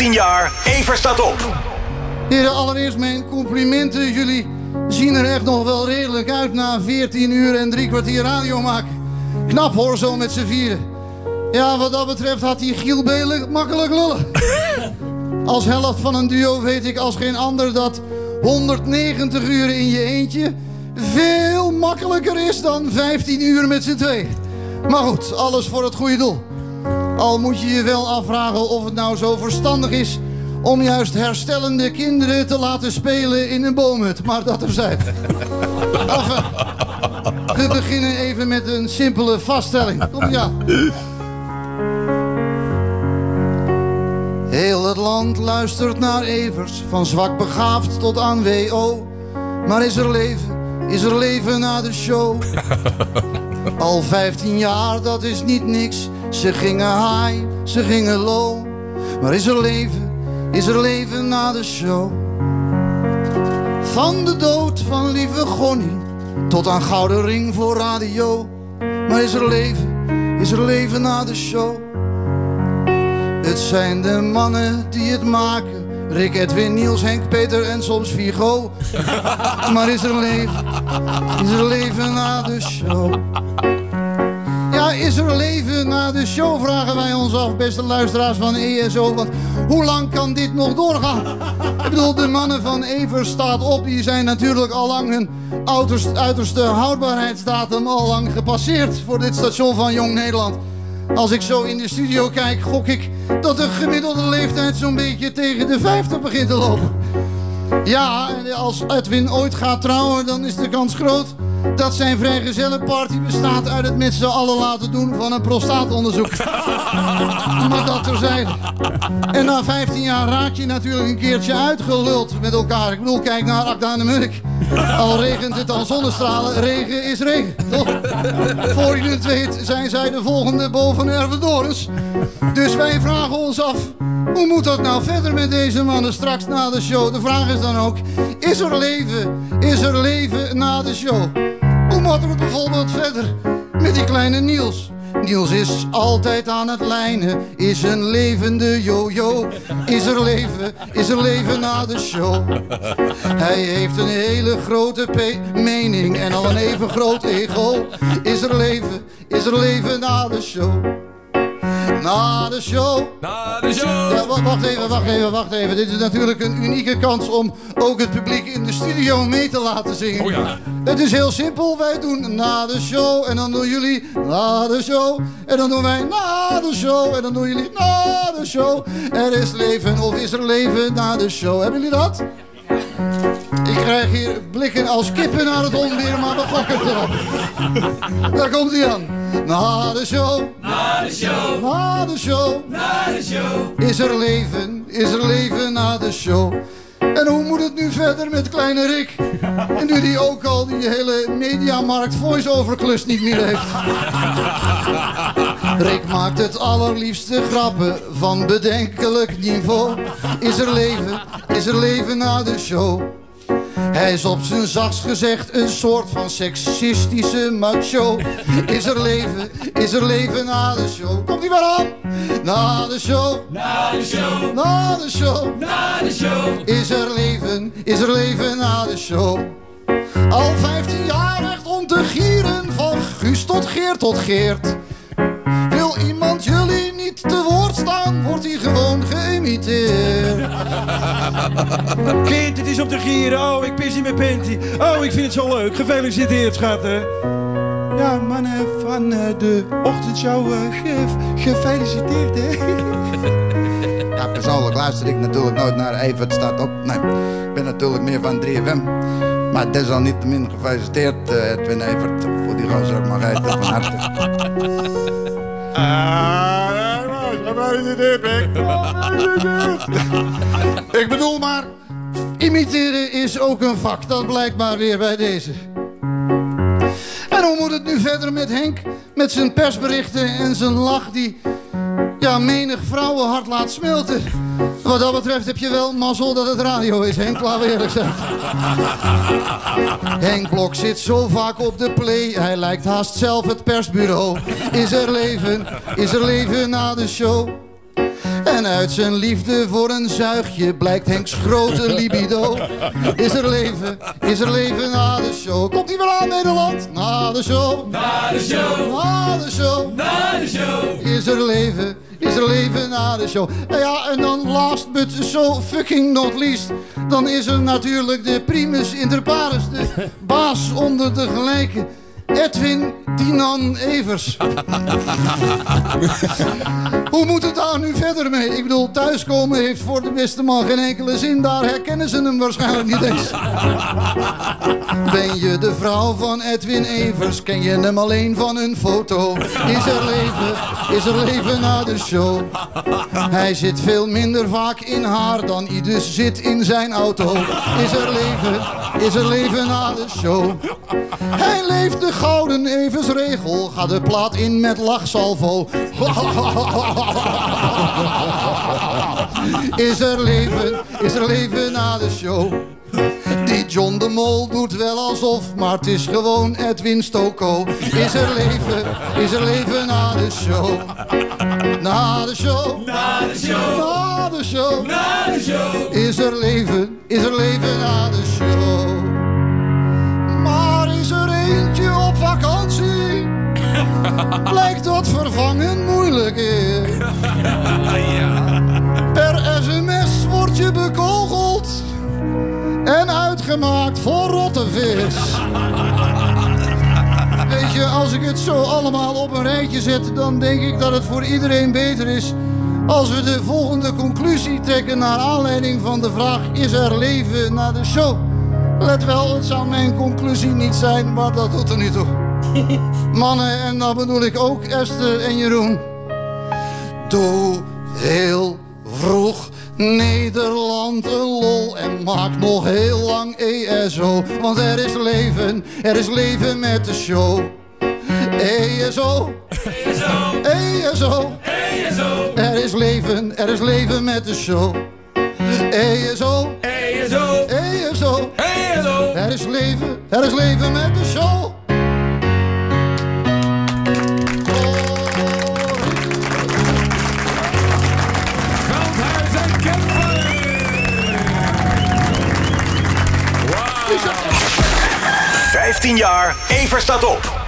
15 jaar, Ever staat op. Heren, allereerst mijn complimenten. Jullie zien er echt nog wel redelijk uit na 14 uur en drie kwartier radio maken. Knap hoor, zo met z'n vieren. Ja, wat dat betreft had die Giel Belen makkelijk lullen. Als helft van een duo weet ik als geen ander dat 190 uur in je eentje veel makkelijker is dan 15 uur met z'n twee. Maar goed, alles voor het goede doel. Al moet je je wel afvragen of het nou zo verstandig is om juist herstellende kinderen te laten spelen in een boomhut. Maar dat er zijn. Enfin, we beginnen even met een simpele vaststelling. Kom ja. Heel het land luistert naar Evers, van zwak begaafd tot aan WO. Maar is er leven, is er leven na de show? Al 15 jaar, dat is niet niks. Ze gingen high, ze gingen low. Maar is er leven, is er leven na de show? Van de dood van lieve Gonnie tot aan gouden ring voor radio. Maar is er leven, is er leven na de show? Het zijn de mannen die het maken. Rick, Edwin, Niels, Henk, Peter en soms Vigo. Maar is er leven, is er leven na de show? Ja, is er leven na de show, vragen wij ons af, beste luisteraars van ESO. Want hoe lang kan dit nog doorgaan? Ik bedoel, de mannen van Evers staat op, die zijn natuurlijk al lang hun uiterste, uiterste houdbaarheidsdatum al lang gepasseerd voor dit station van Jong Nederland. Als ik zo in de studio kijk, gok ik dat de gemiddelde leeftijd zo'n beetje tegen de 50 begint te lopen. Ja, en als Edwin ooit gaat trouwen, dan is de kans groot dat zijn vrijgezellenparty bestaat uit het met z'n allen laten doen van een prostaatonderzoek. maar dat terzijde. En na 15 jaar raak je natuurlijk een keertje uitgeluld met elkaar. Ik bedoel, kijk naar Akda de Murk. Al regent het dan zonnestralen, regen is regen, toch? Voor je het weet zijn zij de volgende boven Ervedorens. Dus wij vragen ons af, hoe moet dat nou verder met deze mannen straks na de show? De vraag is dan ook, is er leven? Is er leven na de show? Moet het bijvoorbeeld verder met die kleine Niels? Niels is altijd aan het lijnen, is een levende yo-yo. Is er leven, is er leven na de show? Hij heeft een hele grote mening en al een even groot ego. Is er leven, is er leven na de show? Na de show. Na de show. Ja, wa- wacht even, wacht even, wacht even. Dit is natuurlijk een unieke kans om ook het publiek in de studio mee te laten zingen. Oh ja. Het is heel simpel. Wij doen na de show en dan doen jullie na de show. En dan doen wij na de show en dan doen jullie na de show. Er is leven of is er leven na de show. Hebben jullie dat? Ik krijg hier blikken als kippen naar het onweer, maar we gokken erop. Daar komt hij aan. Na de show. Na de show. Na de show. Na de show. Is er leven, is er leven na de show? En hoe moet het nu verder met kleine Rick? En nu die ook al die hele mediamarkt voice-over klus niet meer heeft. Rick maakt het allerliefste grappen van bedenkelijk niveau. Is er leven, is er leven na de show? Hij is op zijn zachtst gezegd een soort van seksistische macho. Is er leven, is er leven na de show? Komt hij weer aan? Na de show, Na de show. na de show. Na de show. Is er leven, is er leven na de show? Al 15 jaar echt om te gieren, van Guus tot Geert tot Geert. Wil iemand jullie niet te woord staan, wordt hij gewoon geïmiteerd. Kind, het is om te gieren. Oh, ik pis in mijn panty. Oh, ik vind het zo leuk. Gefeliciteerd, schatten. Ja, mannen van eh, de ochtendshow, eh, ge- gefeliciteerd, hè? Ja, persoonlijk luister ik natuurlijk nooit naar Evert staat op. Nee, ik ben natuurlijk meer van 3FM. Maar desalniettemin gefeliciteerd, eh, Edwin Evert. Voor die gozer mag eten van harte. Ik bedoel maar, imiteren is ook een vak. Dat blijkt maar weer bij deze. En hoe moet het nu verder met Henk? Met zijn persberichten en zijn lach die ja, menig vrouwenhart laat smelten. Wat dat betreft heb je wel mazzel dat het radio is, Henk, laten we eerlijk zijn. Henk Blok zit zo vaak op de play, hij lijkt haast zelf het persbureau. Is er leven, is er leven na de show? En uit zijn liefde voor een zuigje blijkt Henks grote libido. Is er leven, is er leven na de show? Komt hij wel aan Nederland? Na de show, Na de show, na de show. na de show. Is er leven, is er leven na de show? Nou ja, en dan last but so fucking not least. Dan is er natuurlijk de primus inter pares, de baas onder de gelijken. Edwin Dinan Evers. Hoe moet het daar nu verder mee? Ik bedoel, thuiskomen heeft voor de beste man geen enkele zin. Daar herkennen ze hem waarschijnlijk niet eens. Ben je de vrouw van Edwin Evers? Ken je hem alleen van een foto? Is er leven, is er leven na de show? Hij zit veel minder vaak in haar dan ieders zit in zijn auto. Is er leven, is er leven na de show? Hij leeft de gouden Eversregel. Ga de plaat in met lachsalvo. Is er leven, is er leven na de show? Die John de Mol doet wel alsof, maar het is gewoon Edwin Stoko. Is er leven, is er leven na de show? Na de show, Na de show, na de show. na de show. Is er leven, is er leven na de show? Blijkt dat vervangen moeilijk is. Per sms word je bekogeld en uitgemaakt voor rotte vis. Weet je, als ik het zo allemaal op een rijtje zet, dan denk ik dat het voor iedereen beter is als we de volgende conclusie trekken naar aanleiding van de vraag: is er leven na de show? Let wel, het zou mijn conclusie niet zijn, maar dat doet er niet toe. Mannen, en dan bedoel ik ook Esther en Jeroen. Doe heel vroeg Nederland een lol en maak nog heel lang ESO. Want er is leven, er is leven met de show. ESO, ESO, ESO, ESO, er is leven, er is leven met de show. ESO, ESO, ESO, ESO. er is leven, er is leven met de show. Jaar Evers staat op.